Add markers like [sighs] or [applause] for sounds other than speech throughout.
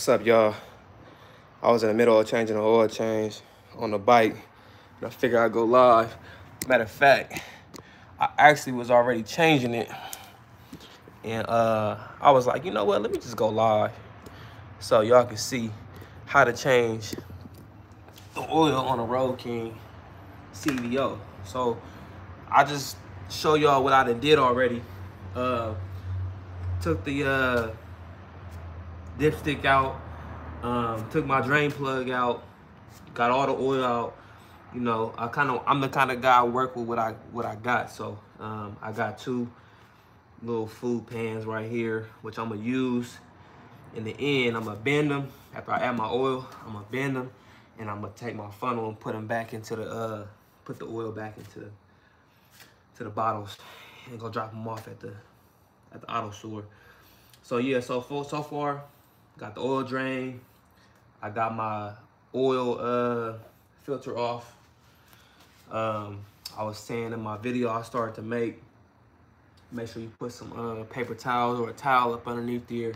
What's up, y'all? I was in the middle of changing the oil change on the bike, and I figured I'd go live. Matter of fact, I actually was already changing it, and uh, I was like, you know what? Let me just go live, so y'all can see how to change the oil on a Road King CVO. So I just show y'all what I did already. Uh, took the uh, dipstick out, um, took my drain plug out, got all the oil out. You know, I kind of I'm the kind of guy I work with what I what I got. So um, I got two little food pans right here, which I'm gonna use. In the end, I'm gonna bend them after I add my oil. I'm gonna bend them, and I'm gonna take my funnel and put them back into the uh, put the oil back into to the bottles and go drop them off at the at the auto store. So yeah, so so far, got the oil drain. I got my oil uh, filter off. Um, I was saying in my video I started to make, make sure you put some uh, paper towels or a towel up underneath there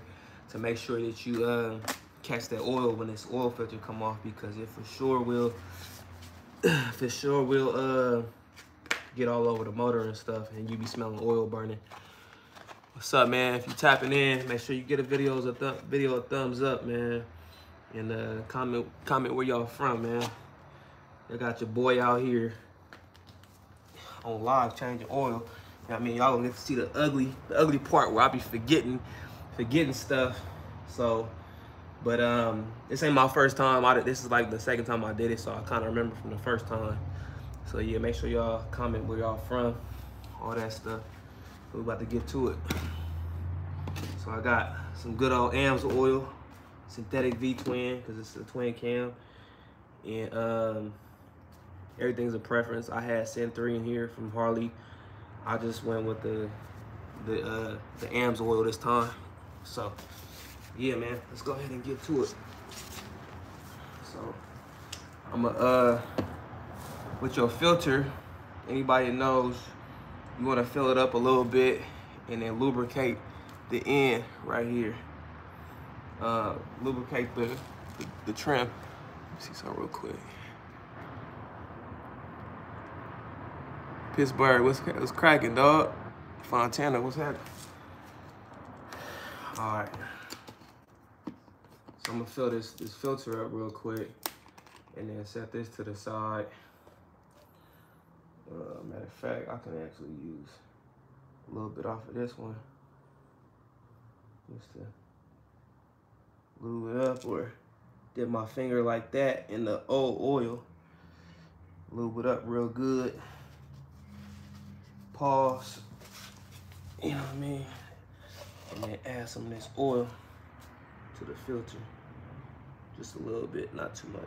to make sure that you uh, catch that oil when this oil filter come off because it for sure will, [clears throat] for sure will uh, get all over the motor and stuff and you be smelling oil burning. What's up, man? If you tapping in, make sure you get a videos a th video a thumbs up, man. And uh, comment comment where y'all from, man. I got your boy out here on live changing oil. I mean, y'all gonna get to see the ugly, the ugly part where I be forgetting, forgetting stuff. So, but um, this ain't my first time. I this is like the second time I did it, so I kind of remember from the first time. So yeah, make sure y'all comment where y'all from, all that stuff. We about to get to it. So I got some good old AMSOIL, synthetic V-twin, because it's a twin cam. And um, everything's a preference. I had Syn3 in here from Harley. I just went with the the uh, the AMSOIL this time. So yeah, man, let's go ahead and get to it. So I'm gonna uh with your filter, anybody knows you want to fill it up a little bit and then lubricate the end right here. Uh, lubricate the, the, the trim. see something real quick. Pittsburgh, what's, what's cracking, dog? Fontana, what's happening? All right. So I'm gonna fill this, this filter up real quick and then set this to the side. Uh, matter of fact, I can actually use a little bit off of this one just to lube it up or dip my finger like that in the old oil. Lube it up real good. Pause. You know what I mean? And then add some of this oil to the filter. Just a little bit, not too much.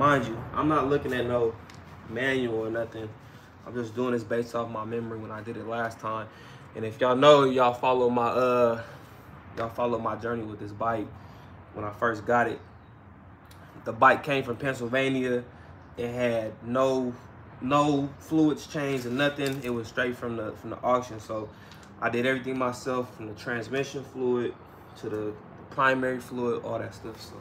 Mind you, I'm not looking at no manual or nothing. I'm just doing this based off my memory when I did it last time. And if y'all know, y'all follow my uh, y'all follow my journey with this bike. When I first got it, the bike came from Pennsylvania. It had no no fluids changed or nothing. It was straight from the from the auction. So I did everything myself from the transmission fluid to the primary fluid, all that stuff. So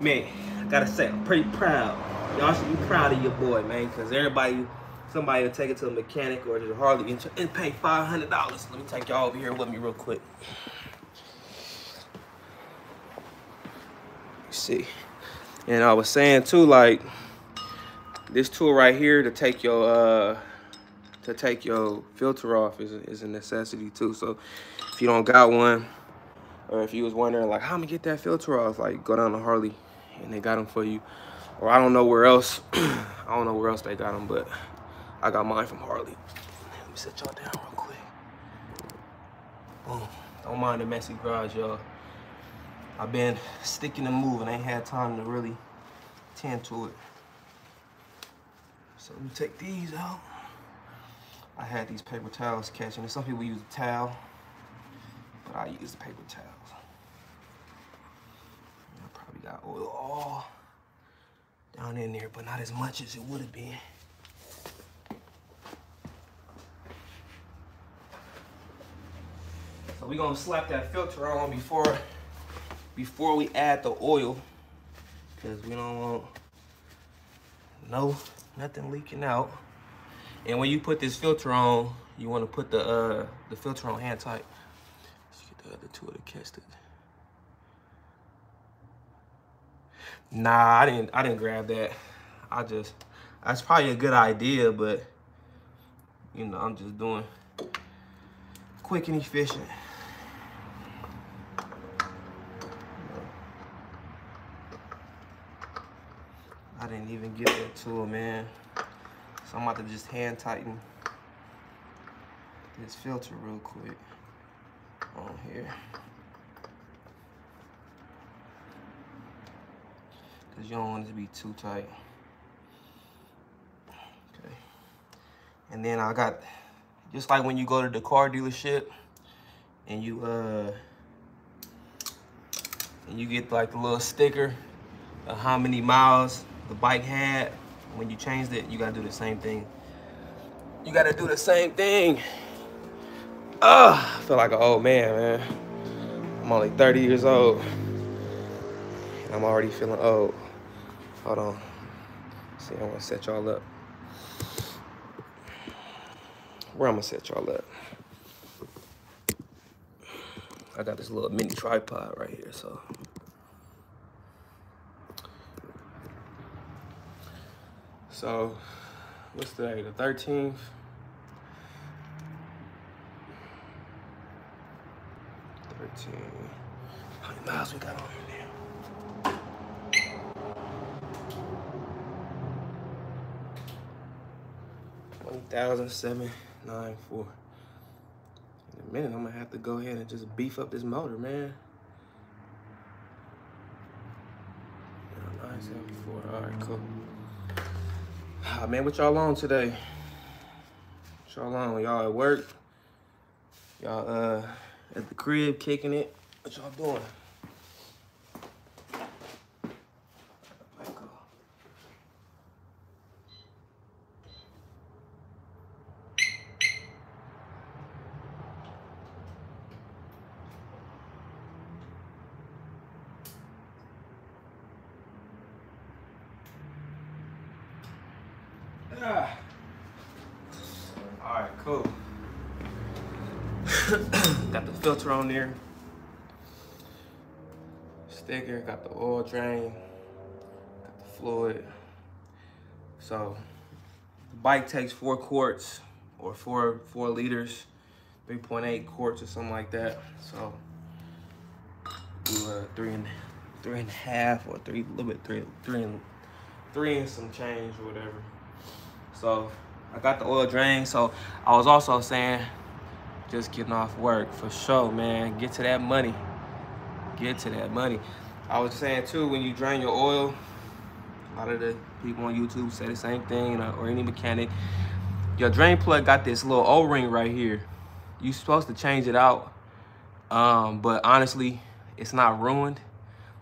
man, I gotta say, I'm pretty proud. Y'all should be proud of your boy, man, because everybody, somebody will take it to a mechanic or to Harley and, and pay $500. Let me take y'all over here with me real quick. see. And I was saying too, like, this tool right here to take your uh to take your filter off is a, is a necessity too. So if you don't got one, or if you was wondering like how am gonna get that filter off, like go down to Harley and they got them for you. Or I don't know where else. [clears throat] I don't know where else they got them, but I got mine from Harley. Let me set y'all down real quick. Boom. Don't mind the messy garage, y'all. I've been sticking and moving. I ain't had time to really tend to it. So let me take these out. I had these paper towels catching it. Some people use a towel, but I use the paper towels got oil all down in there, but not as much as it would have been. So we're gonna slap that filter on before before we add the oil because we don't want no nothing leaking out. And when you put this filter on, you want to put the uh, the filter on hand tight. Let's get the other two of the catch it. Nah, I didn't I didn't grab that. I just that's probably a good idea, but you know, I'm just doing quick and efficient. I didn't even get that tool, man. So I'm about to just hand tighten this filter real quick on here. Cause you don't want it to be too tight. Okay. And then I got, just like when you go to the car dealership and you, uh, and you get like the little sticker of how many miles the bike had when you changed it, you gotta do the same thing. You gotta do the same thing. Ugh, I feel like an old man, man. I'm only 30 years old. I'm already feeling old. Hold on. See, I wanna set y'all up. Where I'm gonna set y'all up. I got this little mini tripod right here, so So, what's today? The 13th? Thirteen. How many miles we got on 1,794. In a minute, I'm gonna have to go ahead and just beef up this motor, man. 974, all right, cool. Ah, man, what y'all on today? Y'all on? Y'all at work? Y'all uh, at the crib kicking it? What y'all doing? On there. Sticker, got the oil drain, got the fluid. So the bike takes four quarts or four four liters, 3.8 quarts or something like that. So do uh, three and three and a half or three, a little bit three, three and three and some change or whatever. So I got the oil drain. So I was also saying, just getting off work for sure, man. Get to that money. Get to that money. I was saying too, when you drain your oil, a lot of the people on YouTube say the same thing, or any mechanic. Your drain plug got this little O-ring right here. You're supposed to change it out, um, but honestly, it's not ruined.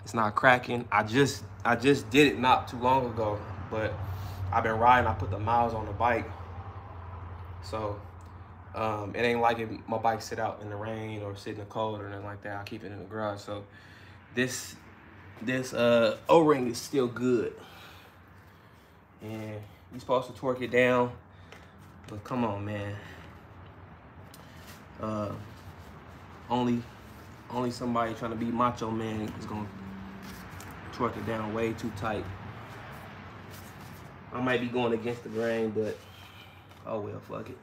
It's not cracking. I just I just did it not too long ago, but I've been riding, I put the miles on the bike. So um, it ain't like if my bike sit out in the rain or sit in the cold or anything like that. I keep it in the garage. So this this uh, O-ring is still good. And you're supposed to torque it down. But come on, man. Uh, only only somebody trying to be macho man is gonna torque it down way too tight. I might be going against the grain, but oh well, fuck it.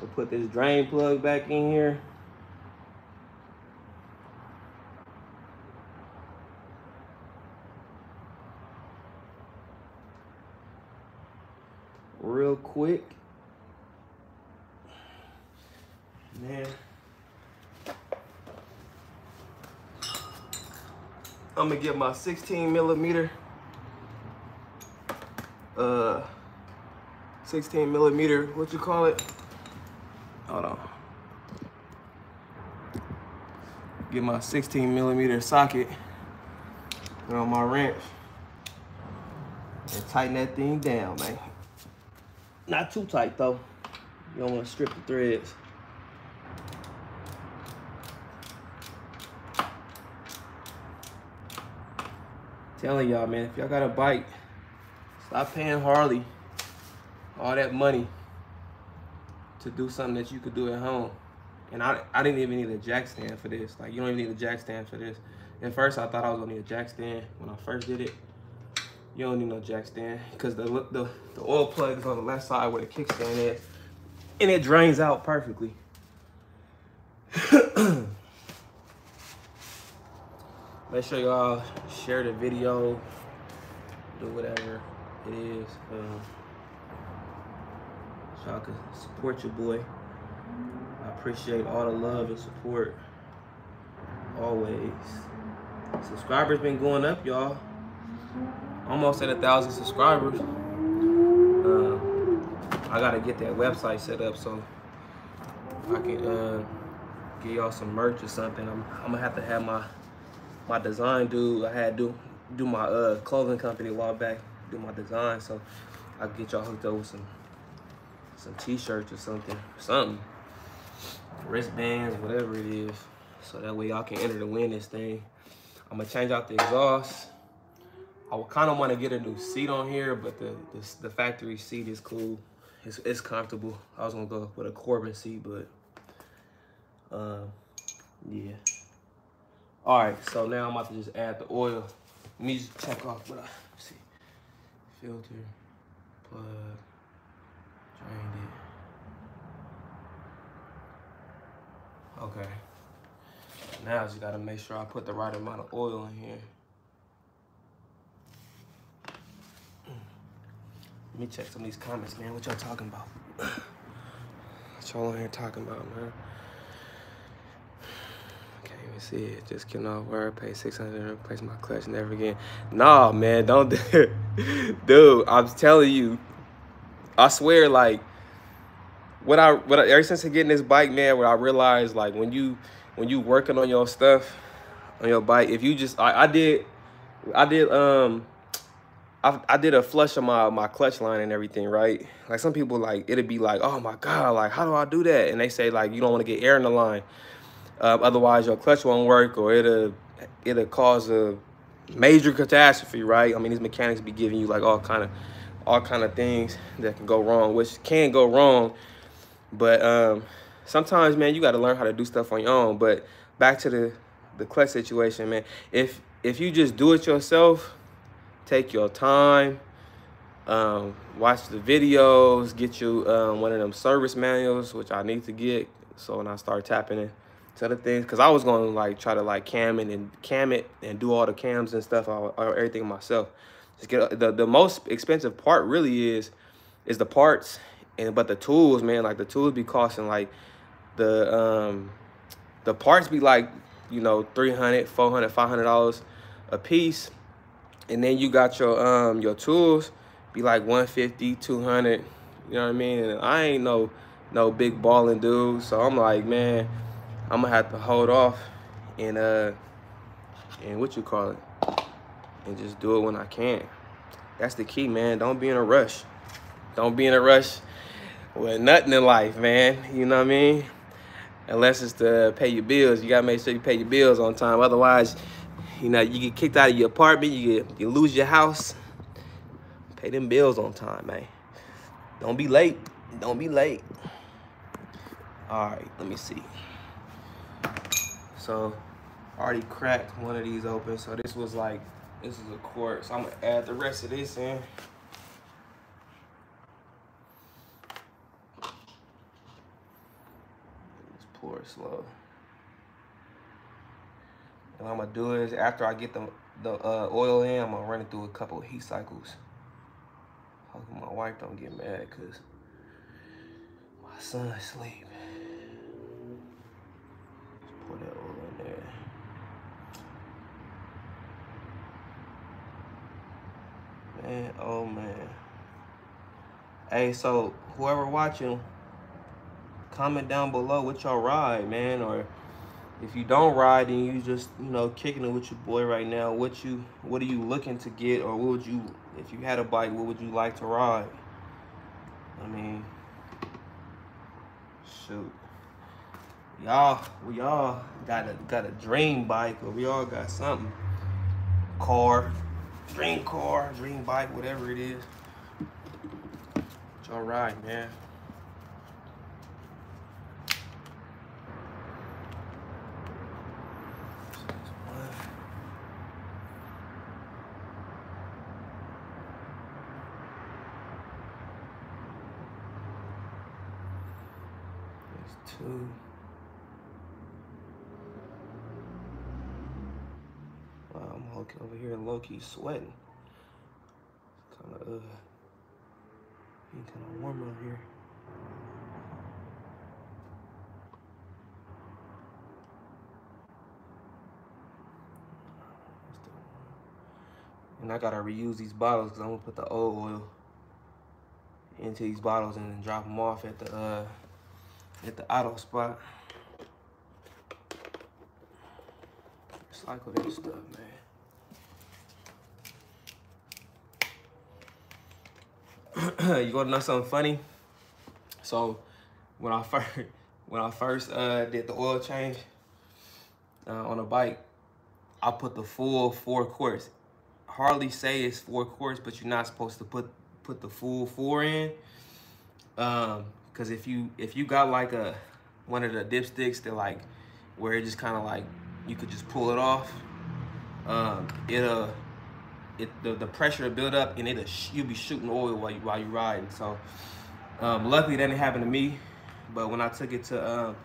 We'll put this drain plug back in here. Real quick. Man. I'm gonna get my 16 millimeter, uh, 16 millimeter, what you call it? Hold on. Get my 16 millimeter socket. Put on my wrench. And tighten that thing down, man. Not too tight though. You don't want to strip the threads. telling y'all, man, if y'all got a bike, stop paying Harley all that money to do something that you could do at home. And I, I didn't even need a jack stand for this. Like, you don't even need a jack stand for this. At first, I thought I was gonna need a jack stand when I first did it. You don't need no jack stand because the, the, the oil plug is on the left side where the kickstand is. And it drains out perfectly. [coughs] Make sure y'all share the video, do whatever it is. Um, y'all can support your boy. I appreciate all the love and support always. Subscribers been going up, y'all. Almost at a thousand subscribers. Uh, I gotta get that website set up so I can uh, get y'all some merch or something. I'm, I'm gonna have to have my my design dude. I had do do my uh, clothing company a while back, do my design, so I can get y'all hooked up with some some t-shirts or something, something, wristbands, whatever it is, so that way y'all can enter to win this thing. I'm gonna change out the exhaust. I would kind of want to get a new seat on here, but the, the, the factory seat is cool. It's, it's comfortable. I was gonna go with a Corbin seat, but um, yeah. All right, so now I'm about to just add the oil. Let me just check off what I see. Filter, plug. Okay. Now I just gotta make sure I put the right amount of oil in here. Let me check some of these comments, man. What y'all talking about? what y'all on here talking about, man? Can't even see it. Just off work, pay 600 and replace my clutch never again. Nah, man, don't do it. [laughs] Dude, I'm telling you, I swear, like, what I, what I, ever since getting this bike, man, what I realized, like, when you, when you working on your stuff on your bike, if you just I, I did I did um I, I did a flush of my my clutch line and everything, right? Like some people like it'd be like, oh my god, like how do I do that? And they say like you don't want to get air in the line, uh, otherwise your clutch won't work or it'll it'll cause a major catastrophe, right? I mean these mechanics be giving you like all kind of all kind of things that can go wrong, which can go wrong, but um sometimes, man, you got to learn how to do stuff on your own. But back to the the clutch situation, man. If if you just do it yourself, take your time, um, watch the videos, get you um, one of them service manuals, which I need to get. So when I start tapping in to other things, because I was going to like try to like cam it and cam it and do all the cams and stuff, or everything myself. The the most expensive part really is is the parts and but the tools, man. Like the tools be costing like the um the parts be like you know 300 400 500 dollars a piece and then you got your um your tools be like 150 200 you know what i mean and i ain't no no big balling dude so i'm like man i'm gonna have to hold off and uh and what you call it and just do it when i can that's the key man don't be in a rush don't be in a rush with nothing in life man you know what i mean unless it's to pay your bills. You gotta make sure you pay your bills on time. Otherwise, you know, you get kicked out of your apartment, you get you lose your house. Pay them bills on time, man. Don't be late. Don't be late. All right, let me see. So, I already cracked one of these open. So this was like, this is a quart. So I'm gonna add the rest of this in. Let's pour it slow. And what I'm gonna do is after I get the the uh, oil in, I'm gonna run it through a couple heat cycles. My wife don't get mad cause my son asleep. Just pour that oil in there. Man, oh man. Hey, so whoever watching, comment down below what y'all ride, man, or if you don't ride and you just you know kicking it with your boy right now. What you what are you looking to get? Or what would you if you had a bike what would you like to ride? I mean shoot. Y'all we all got a got a dream bike or we all got something. Car dream car dream bike whatever it is. All right, man two. Wow, I'm looking over low key sweating. Kind of, uh, kind of warm over here. And I gotta reuse these bottles because I'm gonna put the old oil into these bottles and then drop them off at the uh, at the auto spot. Recycle this stuff, man. [clears throat] you wanna know something funny? So when I first [laughs] when I first uh, did the oil change uh, on a bike, I put the full four quarts. Harley say it's four quarts, but you're not supposed to put put the full four in. Um, Cause if you if you got like a one of the dipsticks that like where it just kind of like you could just pull it off, um, it'll it the, the pressure will build up and it'll you'll be shooting oil while you while you riding. So um, luckily that didn't happen to me, but when I took it to um,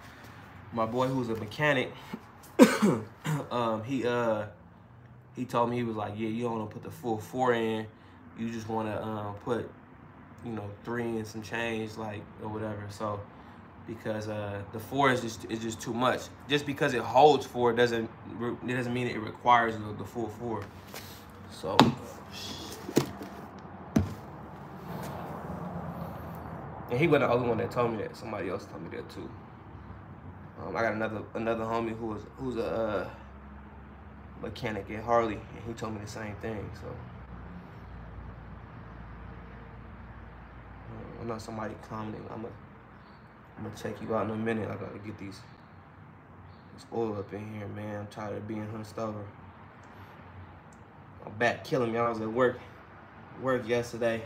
my boy who's a mechanic, [coughs] um, he uh he told me he was like, yeah, you don't want to put the full four in, you just want to um, put you know, three and some change, like, or whatever. So, because uh, the four is just is just too much. Just because it holds four doesn't it doesn't mean it requires the, the full four. So, and he wasn't the only one that told me that. Somebody else told me that too. Um, I got another another homie who was who's a uh, mechanic at Harley, and he told me the same thing. So. I know somebody commenting. I'm gonna I'm gonna check you out in a minute. I gotta get these this oil up in here, man. I'm tired of being hunched over. My back killing me. I was at work work yesterday,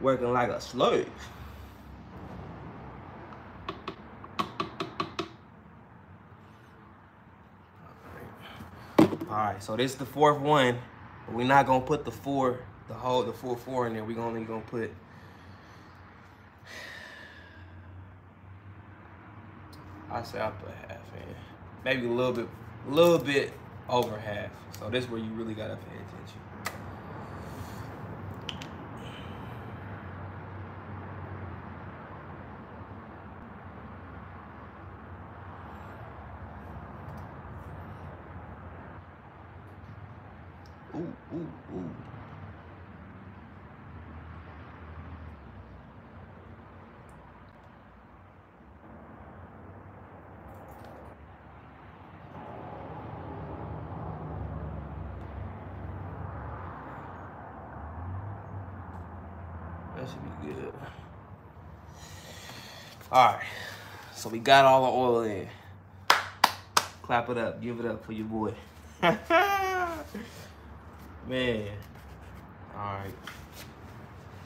working like a slave. All right, so this is the fourth one. But we're not gonna put the four, the whole, the four four in there. We're only gonna put I say I put half in. Maybe a little bit, a little bit over half. So this is where you really gotta pay attention. Ooh, ooh, ooh. That should be good. All right, so we got all the oil in. Clap it up, give it up for your boy. [laughs] Man, all right.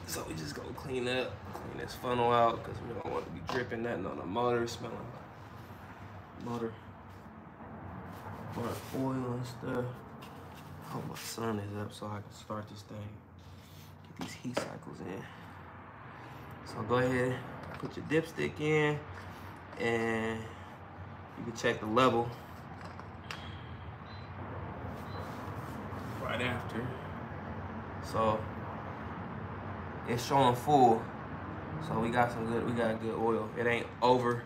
So we just gonna clean up, clean this funnel out, cause we don't want to be dripping nothing on the motor, smelling motor, motor oil and stuff. Hope my sun is up so I can start this thing. Get these heat cycles in. So go ahead, put your dipstick in, and you can check the level right after. So it's showing full. So we got some good, we got good oil. It ain't over,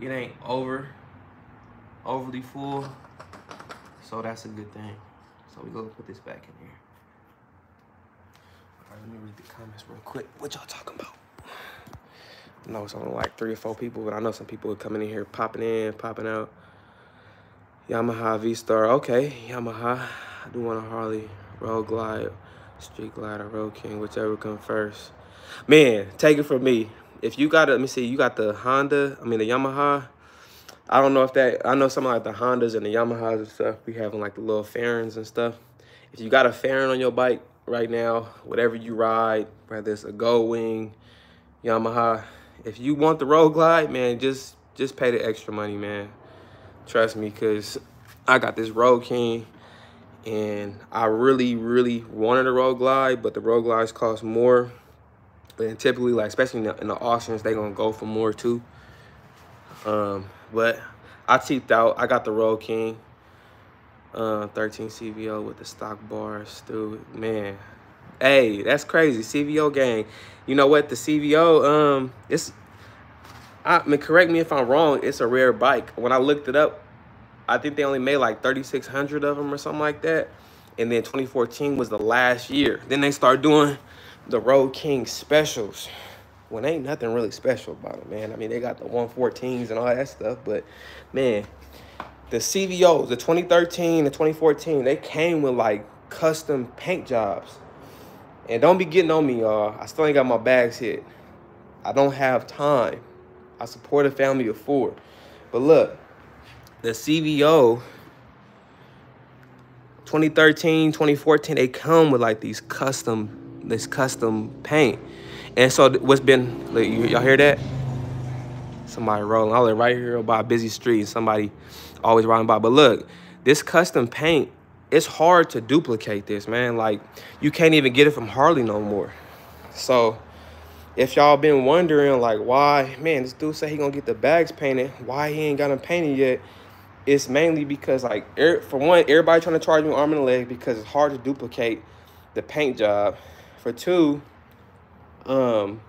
it ain't over, overly full. So that's a good thing. So we go put this back in here. All right, let me read the comments real quick. What y'all talking about? Know it's only like three or four people, but I know some people are coming in here, popping in, popping out. Yamaha V-Star. Okay, Yamaha. I do want a Harley Road Glide, Street Glider, Road King, whichever come first. Man, take it from me. If you got, a, let me see, you got the Honda, I mean the Yamaha. I don't know if that, I know some like the Hondas and the Yamahas and stuff, we having like the little fairings and stuff. If you got a fairing on your bike right now, whatever you ride, whether it's a Gold Wing, Yamaha, if you want the Road Glide, man, just just pay the extra money, man. Trust me, because I got this Road King and I really, really wanted a Road Glide, but the Road Glides cost more. And typically, like, especially in the, in the auctions, they to go for more too. Um, but I cheaped out. I got the Road King. Uh, 13 CVO with the stock bars, dude. Man, hey, that's crazy. CVO gang. You know what? The CVO, um, it's I mean, correct me if I'm wrong. It's a rare bike. When I looked it up, I think they only made like 3,600 of them or something like that. And then 2014 was the last year. Then they start doing the Road King specials. When ain't nothing really special about it, man. I mean, they got the 114s and all that stuff, but man, the CVOs, the 2013 the 2014, they came with like custom paint jobs. And don't be getting on me, y'all. I still ain't got my bags hit. I don't have time. I support a family of four. But look, the CVO 2013, 2014, they come with like these custom, this custom paint. And so what's been, y'all hear that? Somebody rolling. I live right here by a busy street. And somebody always riding by. But look, this custom paint, it's hard to duplicate this, man. Like, you can't even get it from Harley no more. So if y'all been wondering like why man this dude said he gonna get the bags painted why he ain't got them painted yet it's mainly because like er, for one everybody trying to charge me arm and a leg because it's hard to duplicate the paint job for two um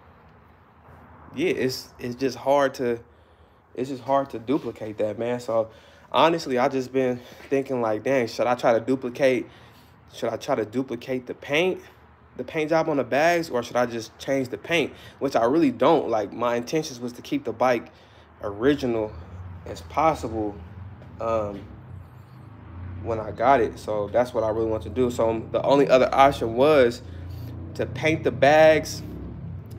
yeah it's it's just hard to it's just hard to duplicate that man so honestly i just been thinking like dang should i try to duplicate should i try to duplicate the paint the paint job on the bags or should I just change the paint? Which I really don't. Like my intentions was to keep the bike original as possible um, when I got it. So that's what I really want to do. So the only other option was to paint the bags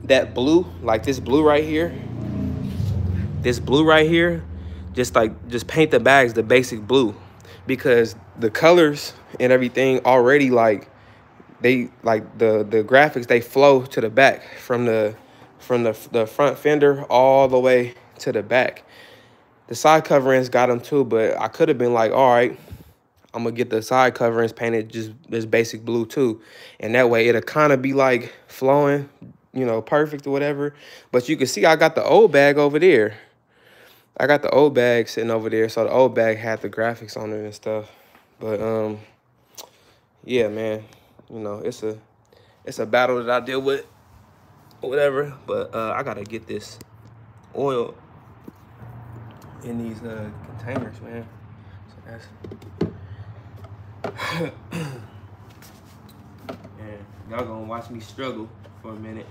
that blue, like this blue right here. This blue right here, just like, just paint the bags the basic blue because the colors and everything already like they like the the graphics they flow to the back from the from the the front fender all the way to the back. The side coverings got them too, but I could have been like, all right, I'm gonna get the side coverings painted just this basic blue too, and that way it'll kind of be like flowing, you know, perfect or whatever. But you can see I got the old bag over there. I got the old bag sitting over there, so the old bag had the graphics on it and stuff. But um, yeah, man you know, it's a it's a battle that I deal with, whatever. But uh, I gotta get this oil in these uh, containers, man. So that's [coughs] and y'all gonna watch me struggle for a minute,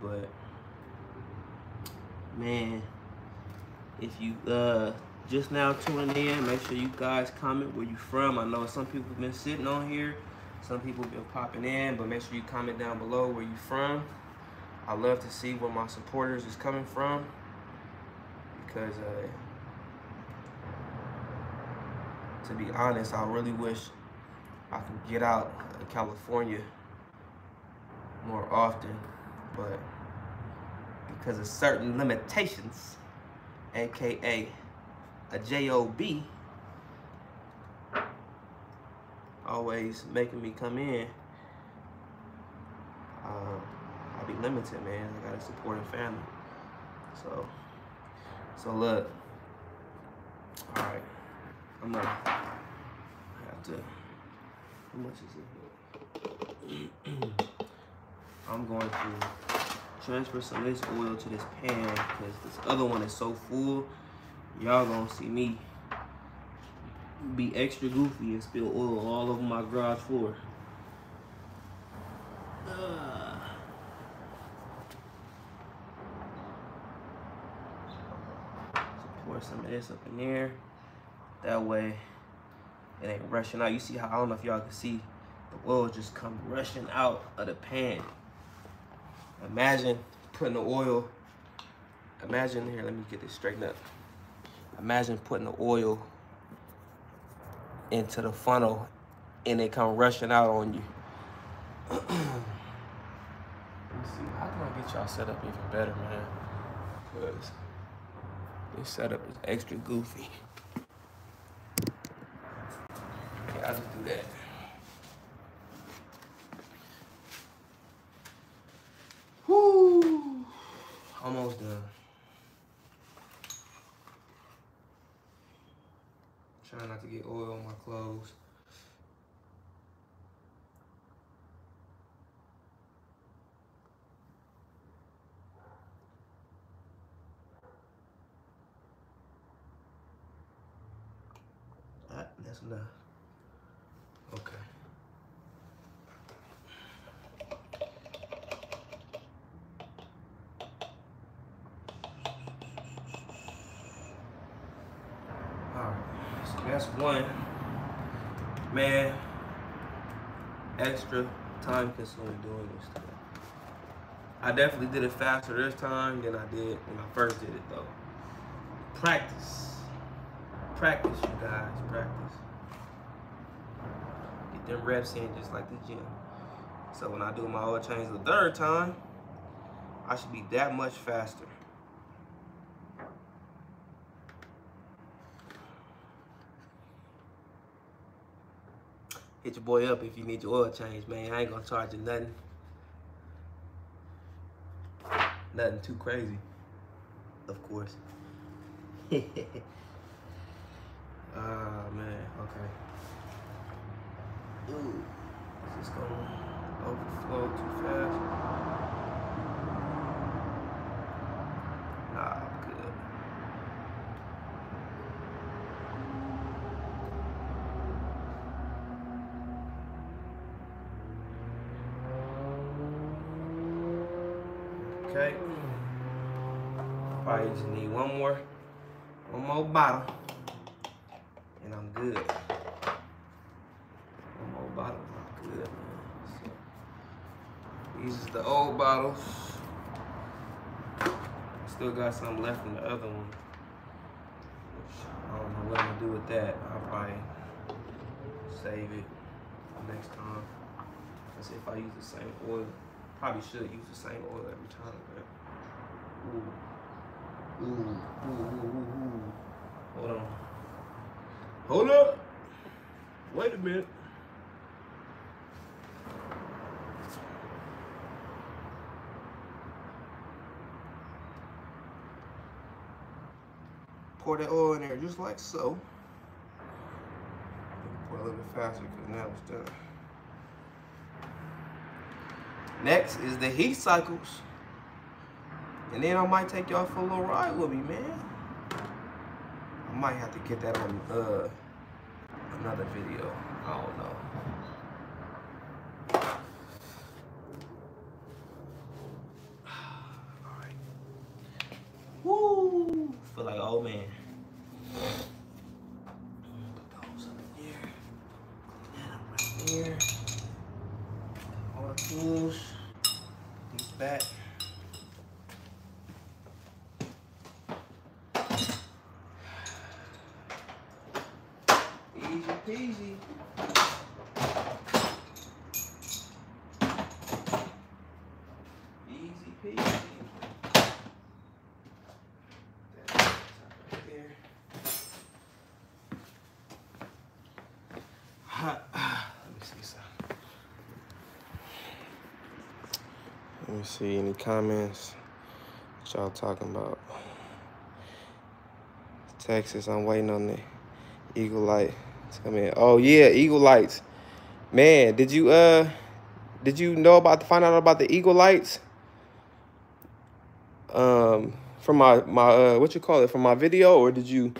but man, if you uh just now tuning in, make sure you guys comment where you from. I know some people have been sitting on here some people have been popping in, but make sure you comment down below where you from. I love to see where my supporters is coming from because uh, to be honest, I really wish I could get out of California more often, but because of certain limitations, aka a JOB, always making me come in, uh, I'll be limited, man. I support a family. So, so look. All right, I'm gonna have to. How much is it? [clears throat] I'm going to transfer some of this oil to this pan because this other one is so full. Y'all gonna see me be extra goofy and spill oil all over my garage floor. Uh. Pour some of this up in there. That way it ain't rushing out. You see how, I don't know if y'all can see, the oil just come rushing out of the pan. Imagine putting the oil, imagine, here, let me get this straightened up. Imagine putting the oil into the funnel and it come rushing out on you. [clears throat] Let me see, how can I get y'all set up even better, man? Because this setup is extra goofy. Yeah, I'll just do that. Almost done. Trying not to get oil on my clothes. That's enough. Okay. Alright, so that's one. Man, extra time consuming doing this stuff. I definitely did it faster this time than I did when I first did it though. Practice. Practice, you guys, practice. Get them reps in just like the gym. So when I do my oil change the third time, I should be that much faster. Hit your boy up if you need your oil change, man. I ain't gonna charge you nothing. Nothing too crazy, of course. [laughs] Ah, man, okay. Ooh, is this gonna overflow too fast? Nah, I'm good. Okay. Probably just need one more, one more bottle, and I'm good. One more bottle, I'm good. So, these is the old bottles. Still got some left in the other one. I don't know what I'm gonna do with that. I'll probably save it next time. Let's see if I use the same oil. Probably should use the same oil every time, man. Ooh. Ooh, ooh, ooh, ooh, ooh. Hold on. Hold up. Wait a minute. Pour that oil in there just like so. Pour a little bit faster because now it's done. Next is the heat cycles. And then I might take y'all for a little ride with me, man. I might have to get that on uh, another video. I don't know. Alright. Woo! Feel like an old man. Put those up in here. Clean that up right here. All the tools. These back. Easy peasy. Easy peasy. That's right there. Let me see something. Let me see any comments. What y'all talking about? Texas, I'm waiting on the Eagle Light to come in. Oh yeah, Eagle Lights. Man, did you uh did you know about to find out about the Eagle Lights? Um from my my uh what you call it from my video or did you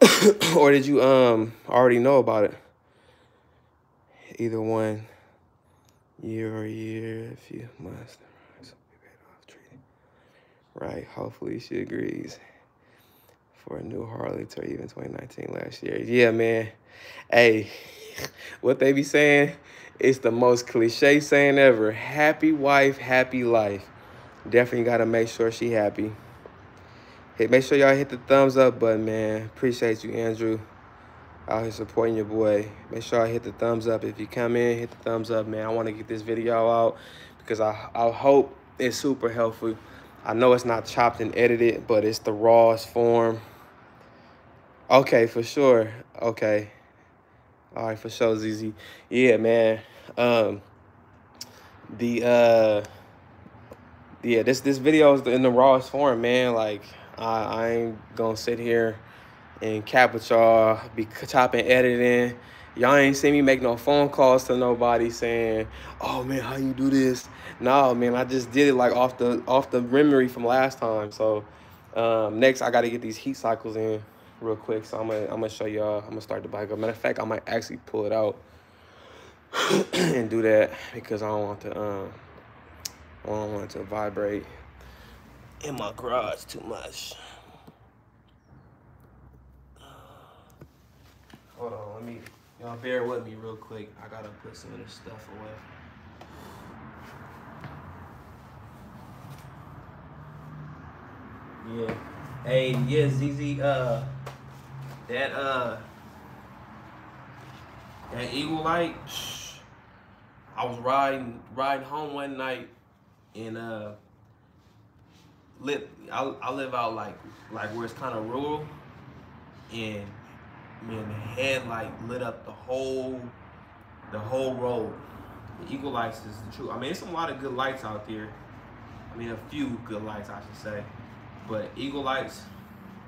[coughs] or did you um already know about it? Either one. Year or year, a few months. Right, hopefully she agrees. for a new Harley to even 2019 last year. Yeah, man. Hey, [laughs] what they be saying, it's the most cliche saying ever. Happy wife, happy life. Definitely got to make sure she happy. Hey, make sure y'all hit the thumbs up button, man. Appreciate you, Andrew. Out here supporting your boy. Make sure I hit the thumbs up. If you come in, hit the thumbs up, man. I want to get this video out because I, I hope it's super helpful. I know it's not chopped and edited, but it's the rawest form. Okay, for sure. Okay. All right, for sure, ZZ. Yeah, man. Um, the uh, yeah, this this video is in the rawest form, man. Like, I, I ain't gonna sit here and cap with y'all, be chopping, editing. Y'all ain't seen me make no phone calls to nobody saying, "Oh man, how you do this?" No, man, I just did it like off the off the memory from last time. So um, next, I got to get these heat cycles in real quick. So I'm gonna I'm gonna show y'all. I'm gonna start the bike up. Matter of fact, I might actually pull it out [clears throat] and do that because I don't want to um I don't want to vibrate in my garage too much. Hold on, let me y'all bear with me real quick. I gotta put some of this stuff away. Yeah. Hey, yeah, ZZ, uh, that, uh, that Eagle Light, I was riding, riding home one night and, uh, lit, I, I live out like, like where it's kind of rural and, man, the headlight lit up the whole, the whole road. The Eagle Lights is the truth. I mean, there's a lot of good lights out there. I mean, a few good lights, I should say. But Eagle Lights,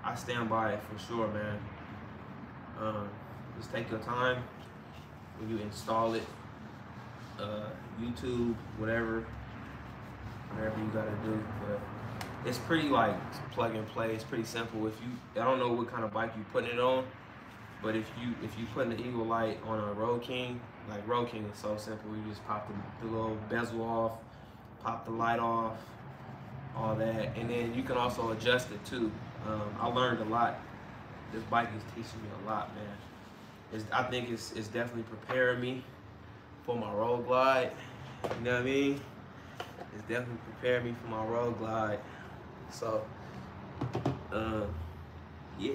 I stand by it for sure, man. Um, just take your time when you install it. Uh, YouTube, whatever, whatever you gotta do. But it's pretty like plug and play. It's pretty simple. If you, I don't know what kind of bike you putting it on, but if you if you put an Eagle Light on a Road King, like Road King is so simple. You just pop the, the little bezel off, pop the light off, all that. And then you can also adjust it too. Um, I learned a lot. This bike is teaching me a lot, man. It's, I think it's, it's definitely preparing me for my road glide. You know what I mean? It's definitely preparing me for my road glide. So, um, yeah.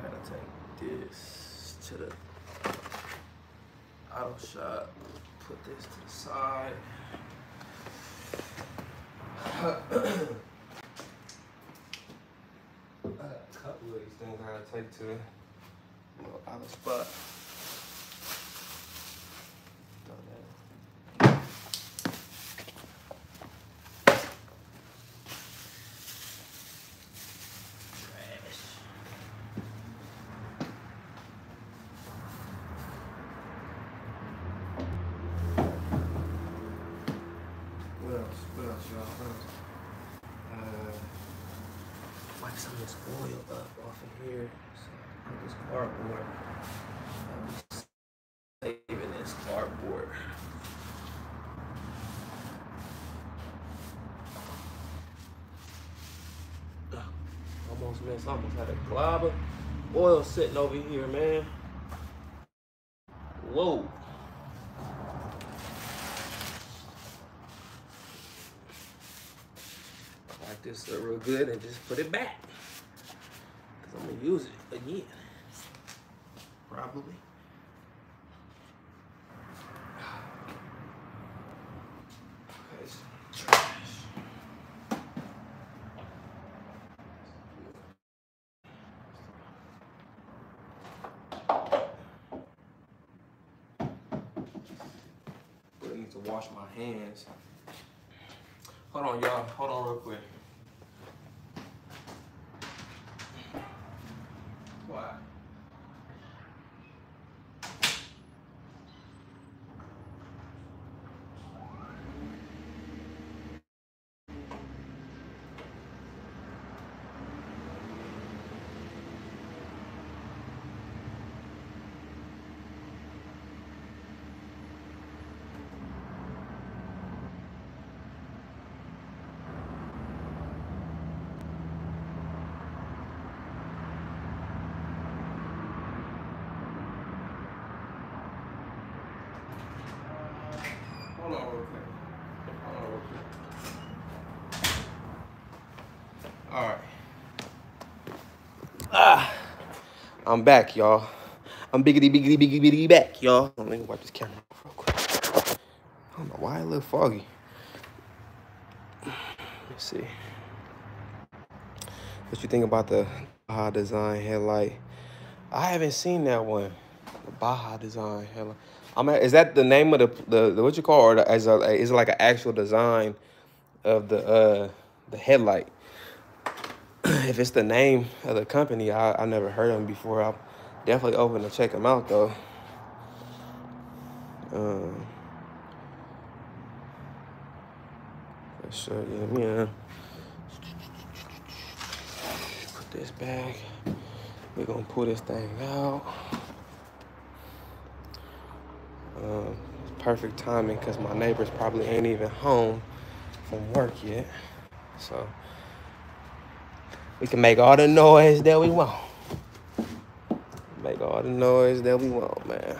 I gotta take this to the auto shop, put this to the side. I [coughs] got a couple of these things I gotta take to a little outer spot. Some of this oil up off of here. So this cardboard. Be saving this cardboard. [sighs] Almost missed. Almost had a glob of oil sitting over here, man. Whoa. Like good and just put it back. Because I'm gonna use it again. Probably. Okay, trash. I need to wash my hands. Hold on real quick. Hold on real quick. All right. Ah, I'm back, y'all. I'm biggity, biggity, biggity, biggity back, y'all. Let me wipe this camera off real quick. I don't know why I look foggy. Let's see. What you think about the Baja design headlight? I haven't seen that one. The Baja design headlight. I'm is that the name of the the, the what you call or the, as a, is it like an actual design of the uh the headlight? [clears throat] if it's the name of the company, I, I never heard of them before. I'm definitely open to check them out though. Um, sure, yeah, yeah. Put this back. We're gonna pull this thing out. Um, perfect timing because my neighbors probably ain't even home from work yet. So we can make all the noise that we want. Make all the noise that we want, man.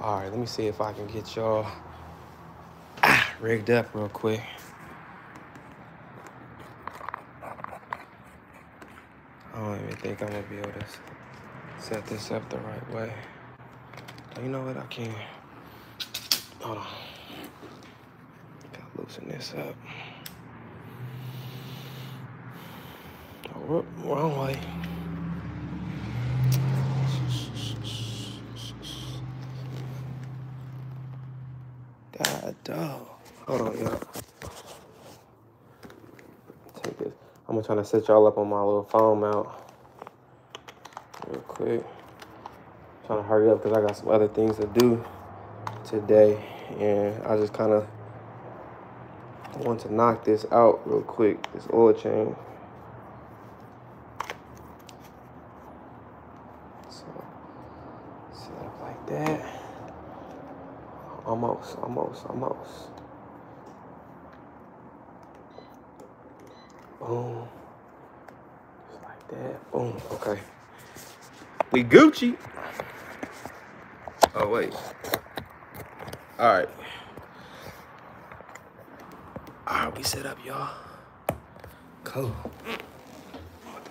All right, let me see if I can get y'all rigged up real quick. Don't even think I'm gonna be able to set this up the right way. You know what? I can. Hold on. Gotta loosen this up. Oh, wrong way. God dog. Hold on, y'all. Take this. I'm trying to set y'all up on my little phone mount real quick trying to hurry up because I got some other things to do today. And I just kind of want to knock this out real quick, this oil change. So, set up like that. Almost, almost, almost. Boom. Just like that. Boom. Okay. We Gucci. Oh, wait. All right. All right, we set up, y'all. Cool.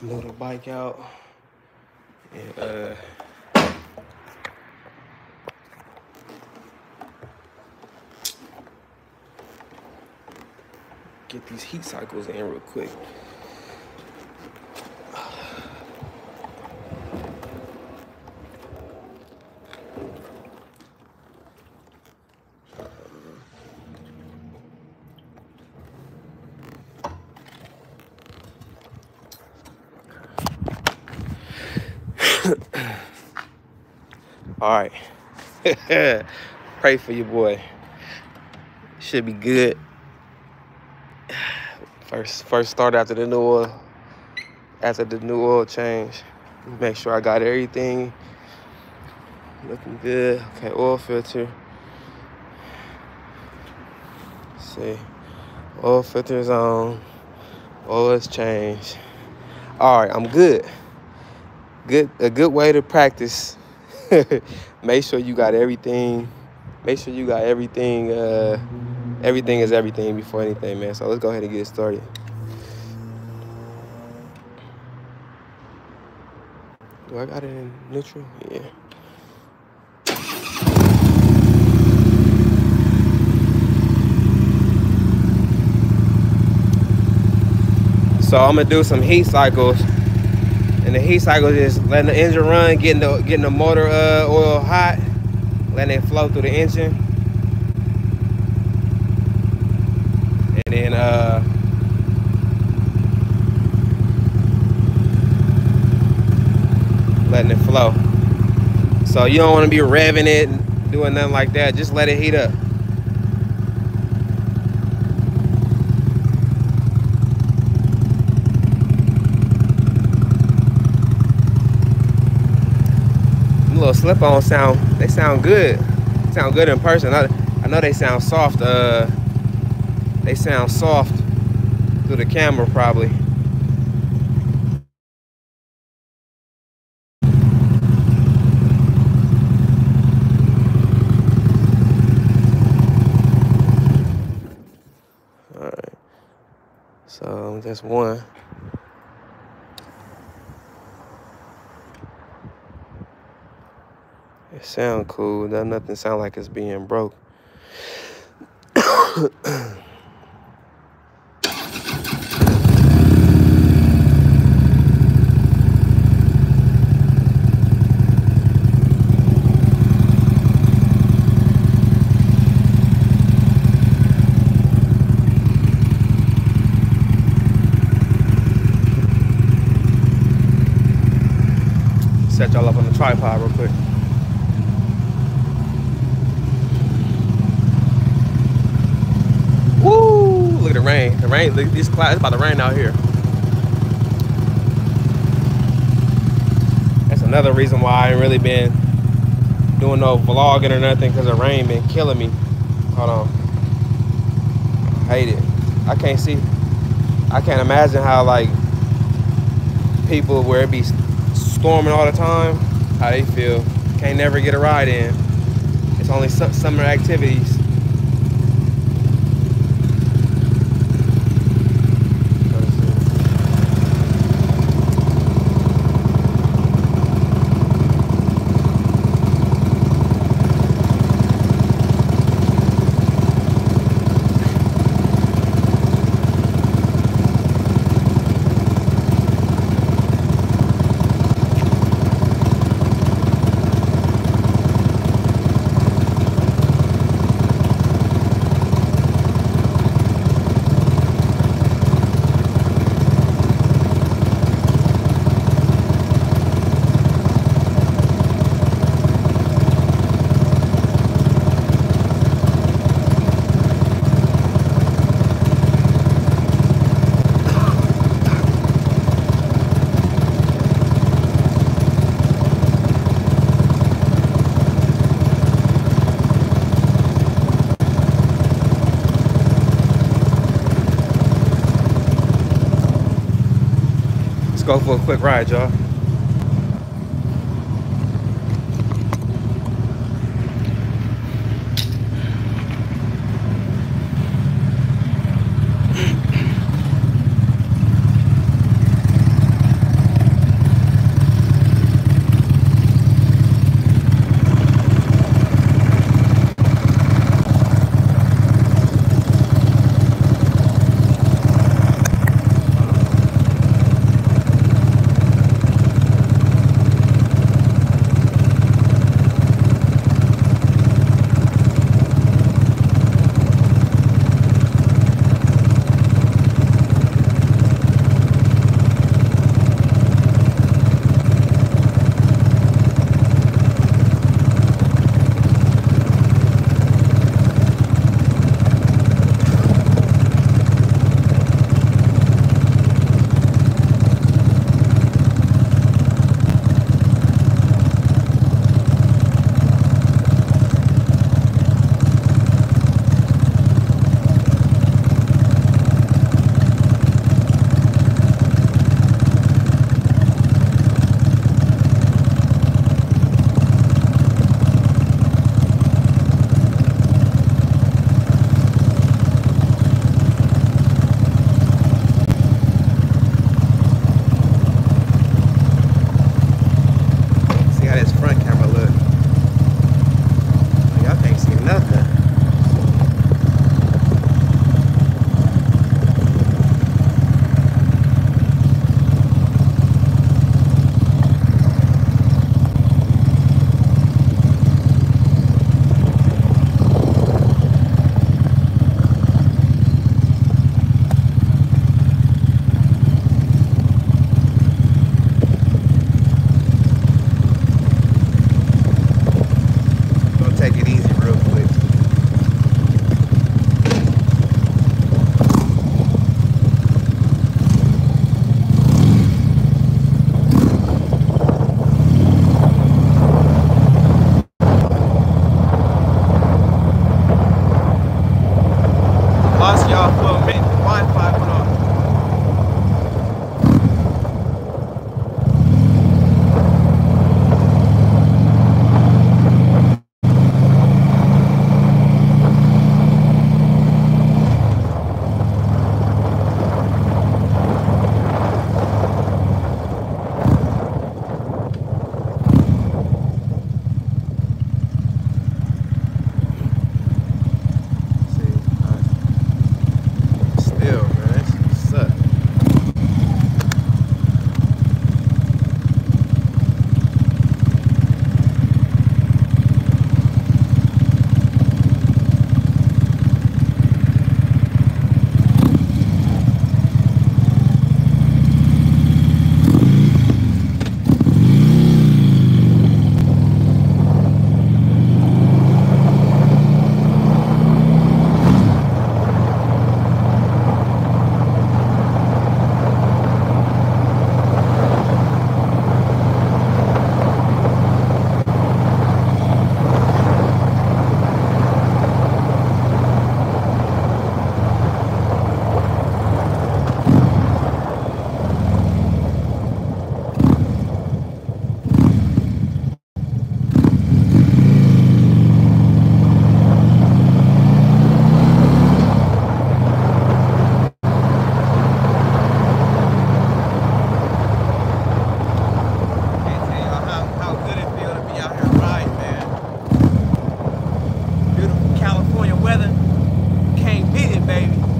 Move the bike out. And, uh, get these heat cycles in real quick. [coughs] All right. [laughs] Pray for your boy. Should be good. [sighs] First first start after the new oil. After the new oil change. Make sure I got everything looking good. Okay, oil filter. Let's see. Oil filter is on. Oil is changed. All right, I'm good. Good, a good way to practice [laughs] make sure you got everything. Make sure you got everything. Uh, everything is everything before anything, man. So let's go ahead and get started. Do I got it in neutral? Yeah. So I'm gonna do some heat cycles and the heat cycle is just letting the engine run, getting the getting the motor uh, oil hot, letting it flow through the engine. And then uh, letting it flow. So you don't want to be revving it doing nothing like that. Just let it heat up. little slip-on sound, they sound good. Sound good in person. I, I know they sound soft. Uh, they sound soft through the camera probably. All right. So that's one. It sound cool. Does nothing sound like it's being broke. Set y'all up on the tripod real quick. Look at the rain. The rain, look, these clouds, it's about to rain out here. That's another reason why I ain't really been doing no vlogging or nothing because the rain been killing me. Hold on. I hate it. I can't see. I can't imagine how like people where it be storming all the time, how they feel. Can't never get a ride in. It's only summer activities. go for a quick ride, y'all. hit it, baby.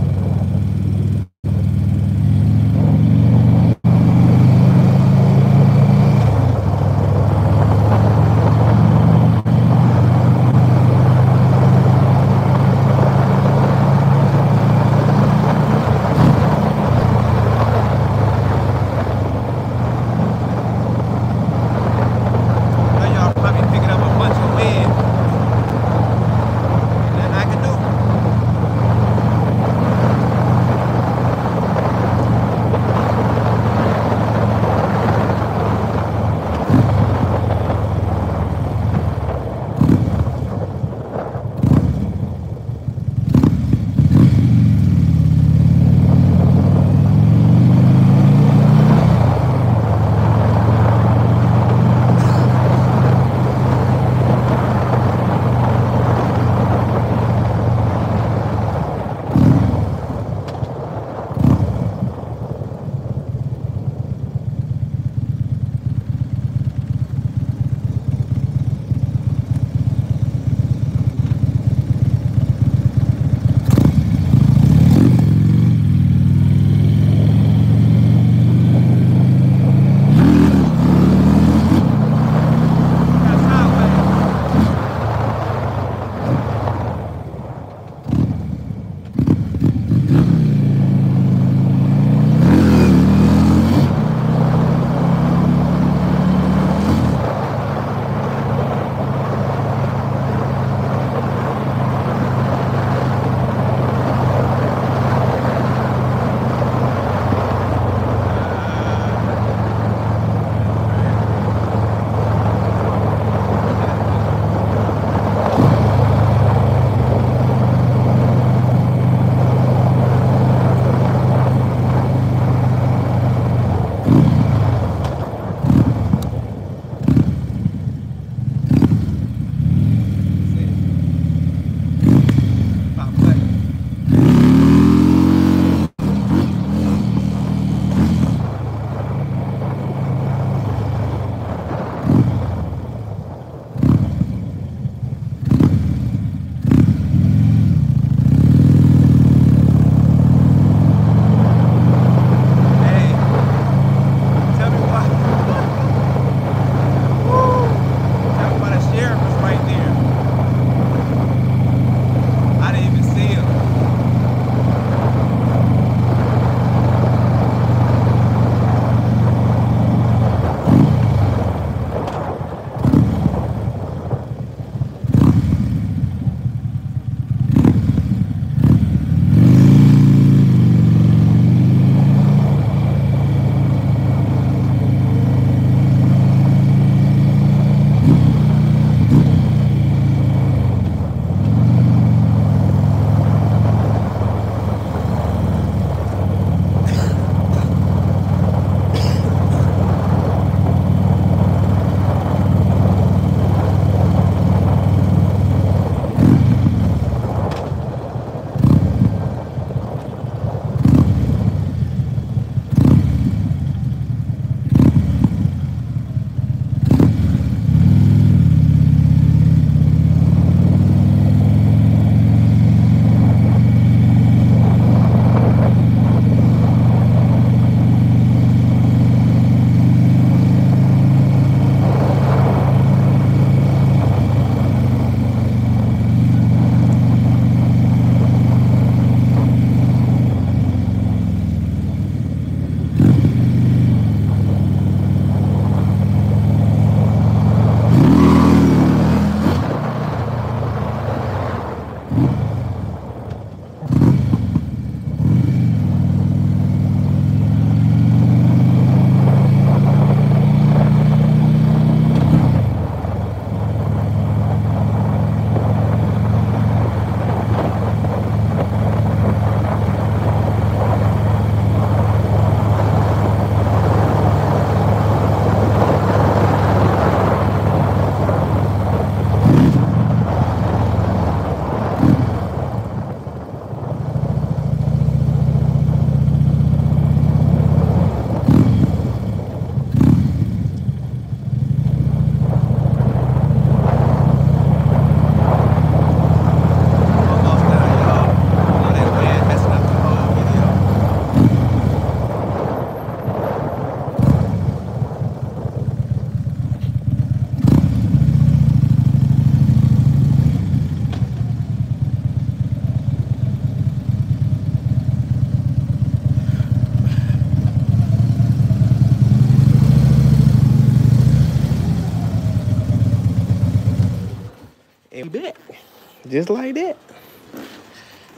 Just like that.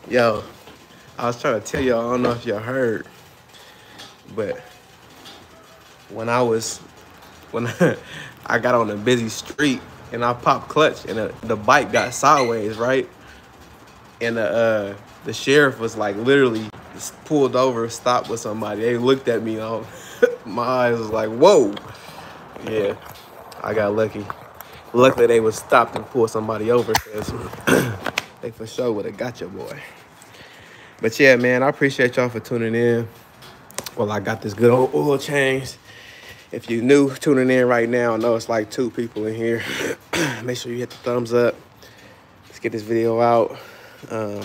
Yo, I was trying to tell y'all, I don't know if y'all heard, but when I was, when [laughs] I got on a busy street and I popped clutch and the, the bike got sideways, right? And the, uh, the sheriff was like literally pulled over, stopped with somebody. They looked at me, um, all, [laughs] my eyes was like, whoa. Yeah, I got lucky. Luckily, they was stopped and pulled somebody over because [clears throat] they for sure would have got your boy. But yeah, man, I appreciate y'all for tuning in. Well, I got this good old oil change. If you're new tuning in right now, I know it's like two people in here. [clears throat] Make sure you hit the thumbs up. Let's get this video out. Um,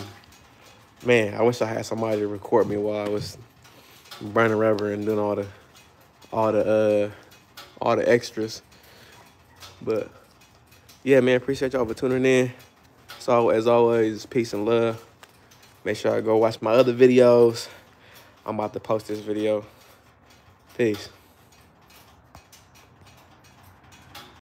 man, I wish I had somebody to record me while I was burning rubber and doing all the all the uh all the extras. But yeah, man, appreciate y'all for tuning in. So as always, peace and love. Make sure I go watch my other videos. I'm about to post this video. Peace.